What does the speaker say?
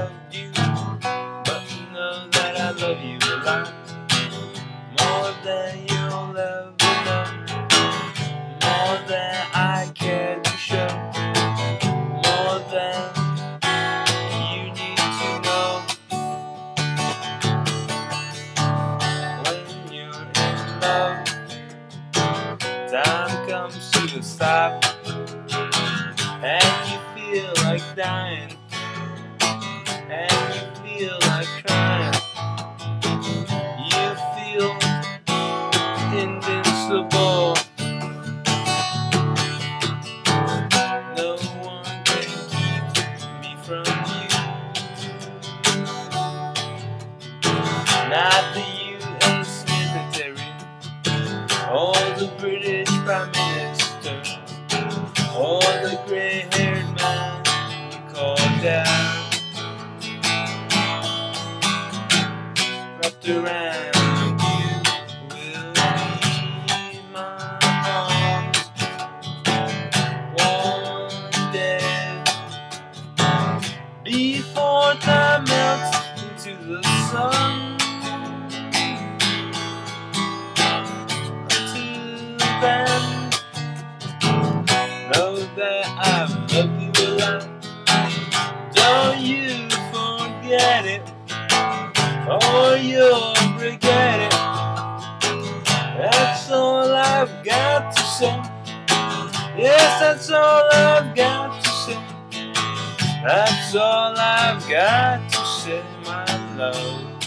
loved you, but know that I love you a lot more than you'll ever know, more than I care to show, more than you need to know. When you're in love, time comes to a stop, and you feel like dying feel like crying. Before time melts into the sun. Until then, know that I've loved you a lot. Don't you forget it, or you'll regret it. That's all I've got to say. Yes, that's all I've got to say. That's all I've got to say, my love.